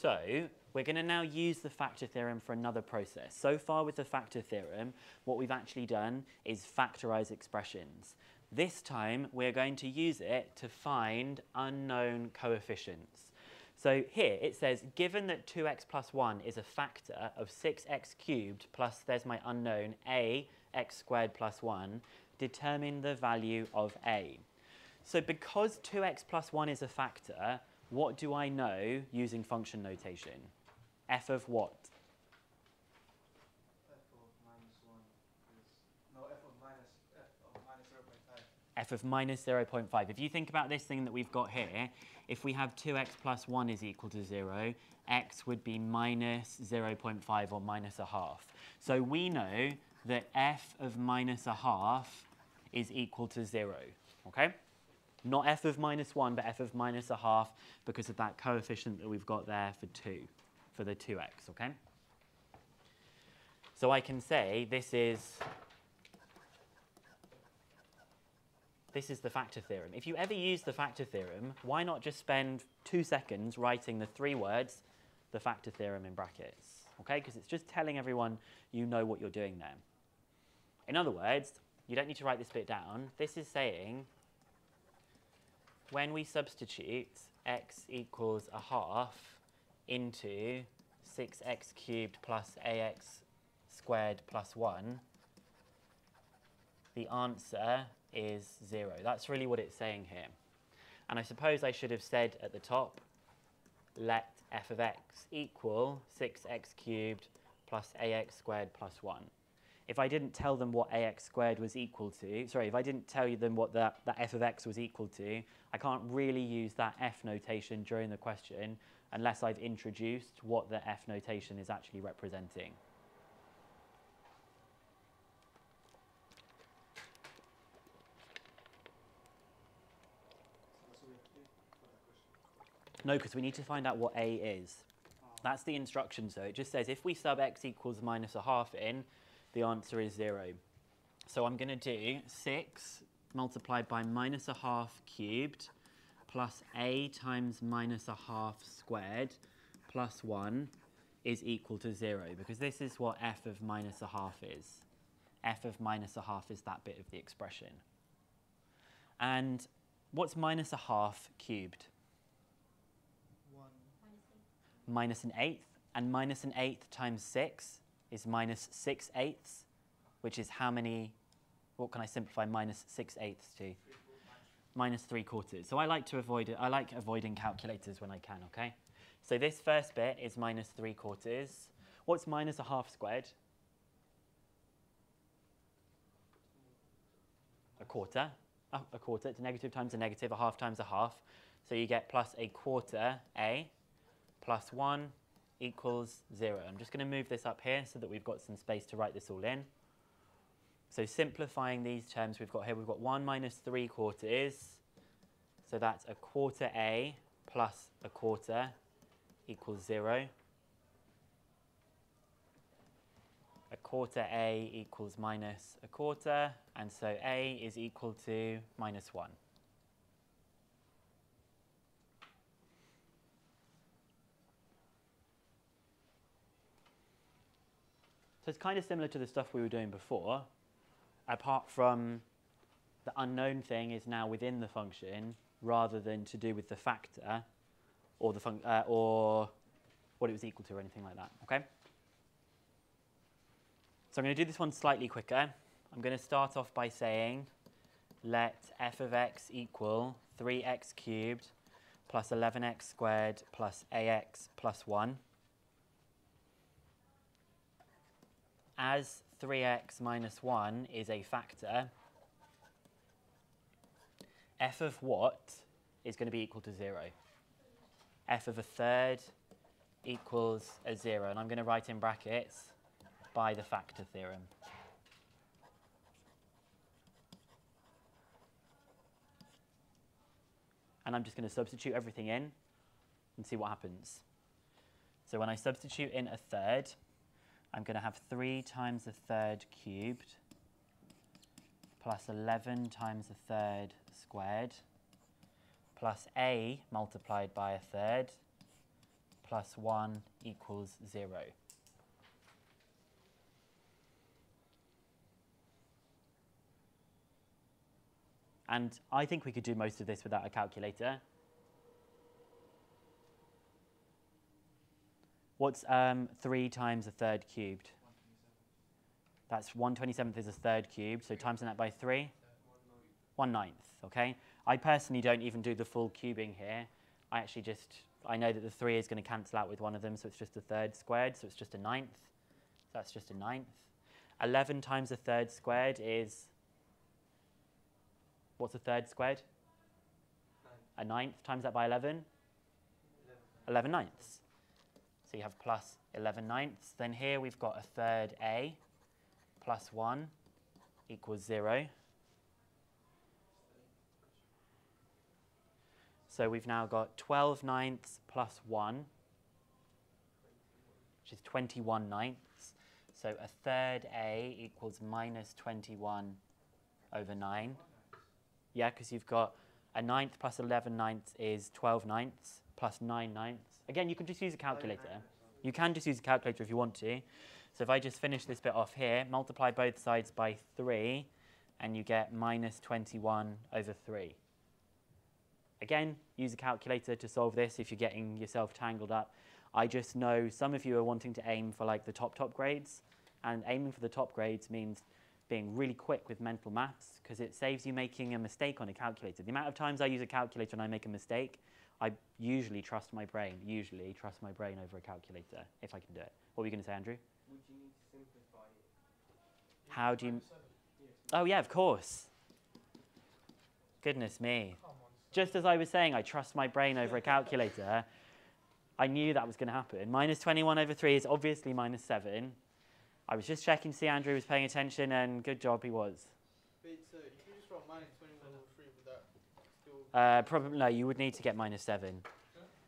So we're going to now use the factor theorem for another process. So far with the factor theorem, what we've actually done is factorize expressions. This time, we're going to use it to find unknown coefficients. So here it says, given that 2x plus 1 is a factor of 6x cubed plus there's my unknown a x squared plus 1, determine the value of a. So because 2x plus 1 is a factor, what do I know using function notation? f of what? f of minus 0.5. If you think about this thing that we've got here, if we have 2x plus 1 is equal to 0, x would be minus 0.5 or minus a half. So we know that f of minus a half is equal to 0, okay? Not f of minus 1, but f of minus a half because of that coefficient that we've got there for 2, for the 2x, okay? So I can say this is this is the factor theorem. If you ever use the factor theorem, why not just spend two seconds writing the three words, the factor theorem in brackets, okay? Because it's just telling everyone you know what you're doing there. In other words, you don't need to write this bit down. This is saying when we substitute x equals a half into 6x cubed plus ax squared plus 1, the answer is 0. That's really what it's saying here. And I suppose I should have said at the top, let f of x equal 6x cubed plus ax squared plus 1 if I didn't tell them what ax squared was equal to, sorry, if I didn't tell you them what that, that f of x was equal to, I can't really use that f notation during the question unless I've introduced what the f notation is actually representing. No, because we need to find out what a is. Ah. That's the instruction, so it just says if we sub x equals minus a half in, the answer is 0. So I'm going to do 6 multiplied by minus a half cubed plus a times minus a half squared plus 1 is equal to 0 because this is what f of minus a half is. f of minus a half is that bit of the expression. And what's minus a half cubed? 1. Minus an eighth. And minus an eighth times 6 is minus 6 eighths, which is how many, what can I simplify minus 6 eighths to? Minus 3 quarters. So I like to avoid it. I like avoiding calculators when I can, okay? So this first bit is minus 3 quarters. What's minus a half squared? A quarter. Oh, a quarter. It's a negative times a negative, a half times a half. So you get plus a quarter a plus 1 equals 0. I'm just going to move this up here so that we've got some space to write this all in. So simplifying these terms we've got here, we've got 1 minus 3 quarters. So that's a quarter A plus a quarter equals 0. A quarter A equals minus a quarter, and so A is equal to minus 1. So it's kind of similar to the stuff we were doing before, apart from the unknown thing is now within the function rather than to do with the factor or the fun uh, or what it was equal to or anything like that. Okay. So I'm going to do this one slightly quicker. I'm going to start off by saying let f of x equal 3x cubed plus 11x squared plus ax plus 1. As 3x minus 1 is a factor, f of what is going to be equal to 0? f of a third equals a 0. And I'm going to write in brackets by the factor theorem. And I'm just going to substitute everything in and see what happens. So when I substitute in a third, I'm going to have 3 times a third cubed plus 11 times a third squared plus a multiplied by a third plus 1 equals 0. And I think we could do most of this without a calculator. What's um, 3 times a third cubed? That's 1 27th is a third cubed, so times that by 3? 1 ninth, okay? I personally don't even do the full cubing here. I actually just, I know that the 3 is going to cancel out with one of them, so it's just a third squared, so it's just a ninth. So that's just a ninth. 11 times a third squared is, what's a third squared? A ninth times that by 11? 11 ninths. So you have plus 11 ninths. Then here we've got a third A plus 1 equals 0. So we've now got 12 ninths plus 1, which is 21 ninths. So a third A equals minus 21 over 9. Yeah, because you've got a ninth plus 11 ninths is 12 ninths plus 9 ninths. Again, you can just use a calculator. You can just use a calculator if you want to. So if I just finish this bit off here, multiply both sides by 3, and you get minus 21 over 3. Again, use a calculator to solve this if you're getting yourself tangled up. I just know some of you are wanting to aim for like the top, top grades. And aiming for the top grades means being really quick with mental maths because it saves you making a mistake on a calculator. The amount of times I use a calculator and I make a mistake, I usually trust my brain, usually trust my brain over a calculator if I can do it. What were you going to say, Andrew? Would you need to simplify it? How do you... Oh, yeah, of course. Goodness me. Just as I was saying, I trust my brain over a calculator. I knew that was going to happen. Minus 21 over 3 is obviously minus 7. I was just checking to see Andrew was paying attention, and good job he was if you just wrote minus 21 over 3, would that still... Uh, probably no. You would need to get minus 7.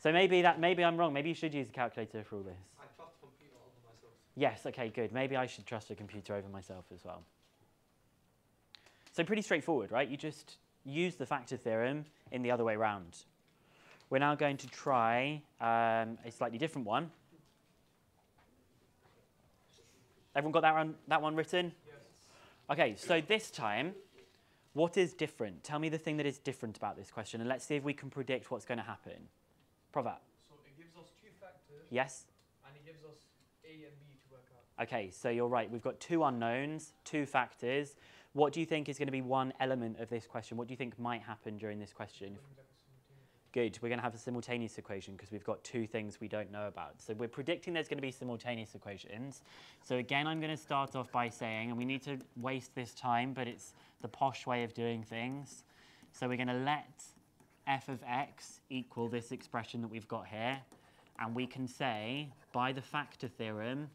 So maybe that maybe I'm wrong. Maybe you should use a calculator for all this. I trust computer over myself. Yes. Okay. Good. Maybe I should trust a computer over myself as well. So pretty straightforward, right? You just use the factor theorem in the other way round. We're now going to try um, a slightly different one. Everyone got that one, that one written? Yes. Okay, so this time, what is different? Tell me the thing that is different about this question, and let's see if we can predict what's going to happen. Provat. So it gives us two factors Yes? and it gives us A and B to work out. Okay, so you're right. We've got two unknowns, two factors. What do you think is going to be one element of this question? What do you think might happen during this question? Brings up a simultaneous Good. We're going to have a simultaneous equation because we've got two things we don't know about. So we're predicting there's going to be simultaneous equations. So again, I'm going to start off by saying, and we need to waste this time, but it's the posh way of doing things. So we're going to let f of x equal this expression that we've got here. And we can say, by the factor theorem,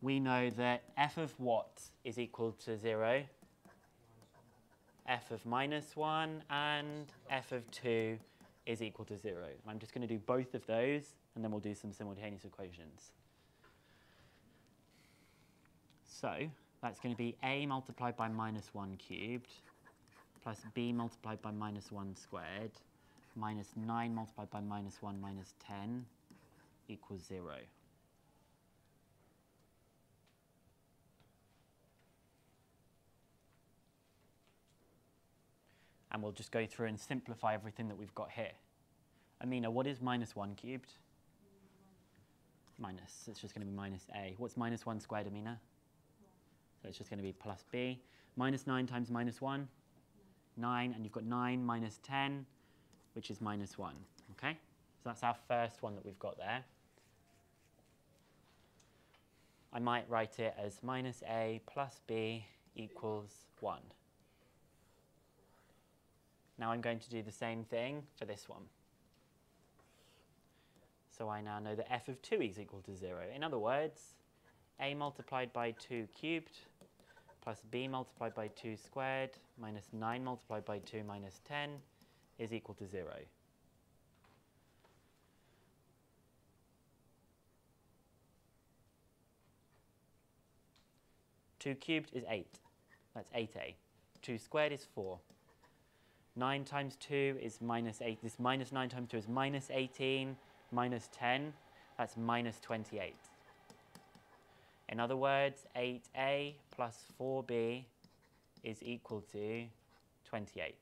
we know that f of what is equal to 0? F of minus 1 and f of 2 is equal to 0. And I'm just going to do both of those, and then we'll do some simultaneous equations. So that's going to be a multiplied by minus 1 cubed plus b multiplied by minus 1 squared minus 9 multiplied by minus 1 minus 10 equals 0. And we'll just go through and simplify everything that we've got here. Amina, what is minus 1 cubed? Minus, it's just going to be minus a. What's minus 1 squared, Amina? So it's just going to be plus b. Minus 9 times minus 1? 9, and you've got 9 minus 10, which is minus 1. Okay? So that's our first one that we've got there. I might write it as minus a plus b equals 1. Now I'm going to do the same thing for this one. So I now know that f of 2 is equal to 0. In other words, a multiplied by 2 cubed plus b multiplied by 2 squared minus 9 multiplied by 2 minus 10 is equal to 0. Two cubed is eight. That's eight a. Two squared is four. 9 times 2 is minus 8. This minus 9 times 2 is minus 18, minus 10. That's minus 28. In other words, 8a plus 4b is equal to 28.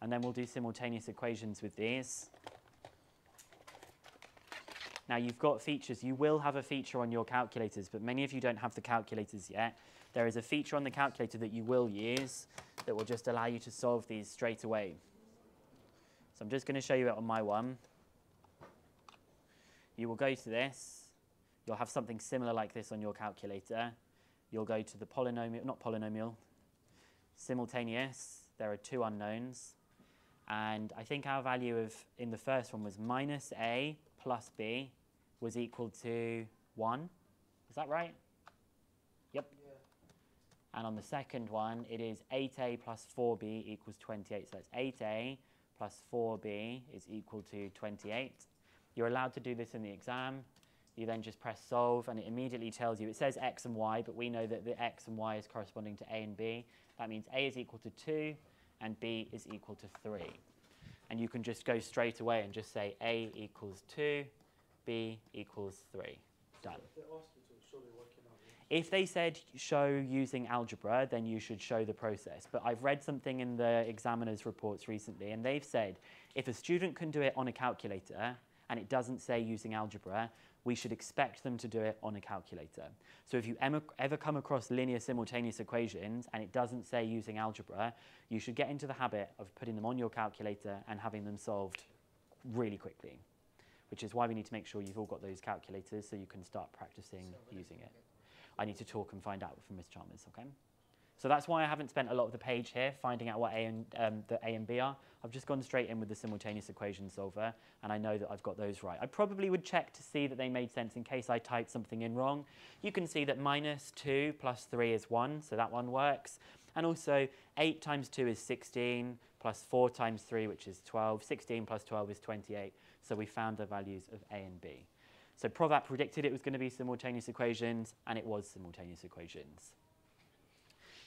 And then we'll do simultaneous equations with these. Now you've got features, you will have a feature on your calculators, but many of you don't have the calculators yet. There is a feature on the calculator that you will use that will just allow you to solve these straight away. So I'm just going to show you it on my one. You will go to this. You'll have something similar like this on your calculator. You'll go to the polynomial, not polynomial, simultaneous. There are two unknowns. And I think our value of in the first one was minus a plus b was equal to 1. Is that right? Yep. And on the second one, it is 8a plus 4b equals 28. So that's 8a plus 4b is equal to 28. You're allowed to do this in the exam. You then just press solve and it immediately tells you, it says x and y, but we know that the x and y is corresponding to a and b. That means a is equal to 2 and b is equal to 3. And you can just go straight away and just say a equals 2, b equals 3. Done. If they said show using algebra, then you should show the process. But I've read something in the examiner's reports recently, and they've said if a student can do it on a calculator and it doesn't say using algebra, we should expect them to do it on a calculator. So if you ever come across linear simultaneous equations and it doesn't say using algebra, you should get into the habit of putting them on your calculator and having them solved really quickly, which is why we need to make sure you've all got those calculators so you can start practicing using it. I need to talk and find out from Miss Chalmers, okay? So that's why I haven't spent a lot of the page here finding out what A and, um, the A and B are. I've just gone straight in with the simultaneous equation solver, and I know that I've got those right. I probably would check to see that they made sense in case I typed something in wrong. You can see that minus 2 plus 3 is 1, so that one works. And also, 8 times 2 is 16, plus 4 times 3, which is 12. 16 plus 12 is 28. So we found the values of A and B. So Provat predicted it was going to be simultaneous equations, and it was simultaneous equations.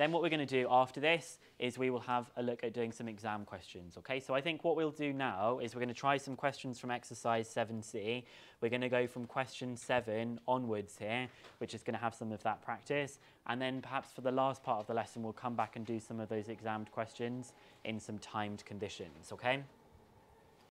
Then what we're going to do after this is we will have a look at doing some exam questions, okay? So I think what we'll do now is we're going to try some questions from exercise 7C. We're going to go from question 7 onwards here, which is going to have some of that practice. And then perhaps for the last part of the lesson, we'll come back and do some of those examined questions in some timed conditions, okay?